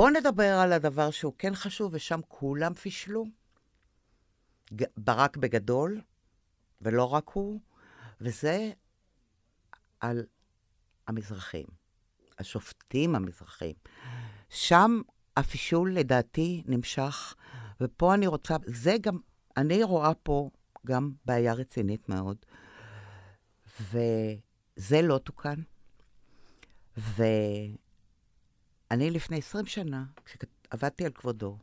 בואו נדבר על הדבר שהוא כן חשוב, ושם כולם פישלו. ברק בגדול, ולא רק הוא, וזה על המזרחים, השופטים המזרחים. שם הפישול לדעתי נמשך, ופה אני רוצה, זה גם, אני רואה פה גם בעיה רצינית מאוד, וזה לא תוקן. ואני לפני 20 שנה, כשעבדתי על כבודו,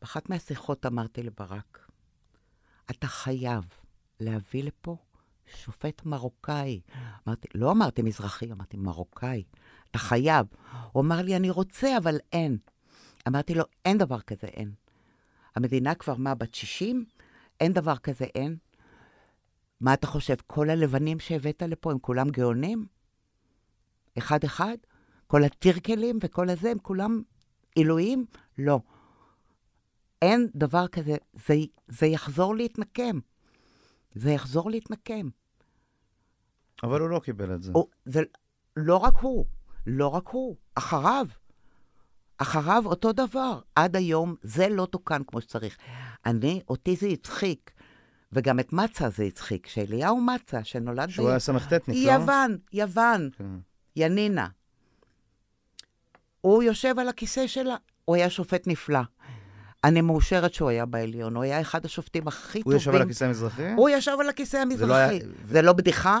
באחת מהשיחות אמרתי לברק, אתה חייב להביא לפה שופט מרוקאי. אמרתי, לא אמרתי מזרחי, אמרתי מרוקאי. אתה חייב. הוא אמר לי, אני רוצה, אבל אין. אמרתי לו, אין דבר כזה, אין. המדינה כבר מה, בת 60? אין דבר כזה, אין. מה אתה חושב, כל הלבנים שהבאת לפה הם כולם גאונים? אחד-אחד? כל הטירקלים וכל הזה הם כולם עילויים? לא. אין דבר כזה, זה, זה יחזור להתנקם. זה יחזור להתנקם. אבל הוא לא קיבל את זה. הוא, זה לא רק הוא, לא רק הוא, אחריו. אחריו אותו דבר. עד היום זה לא תוקן כמו שצריך. אני, אותי זה הצחיק, וגם את מצה זה הצחיק, שאליהו מצה, שנולד שהוא היה סמ"כניק, לא? יוון, יוון, כן. ינינה. הוא יושב על הכיסא שלה, הוא היה שופט נפלא. אני מאושרת שהוא היה בעליון, הוא היה אחד השופטים הכי הוא טובים. ישב על הכיסא המזרחי? הוא ישב על הכיסא זה לא היה- המזרחי. זה לא בדיחה?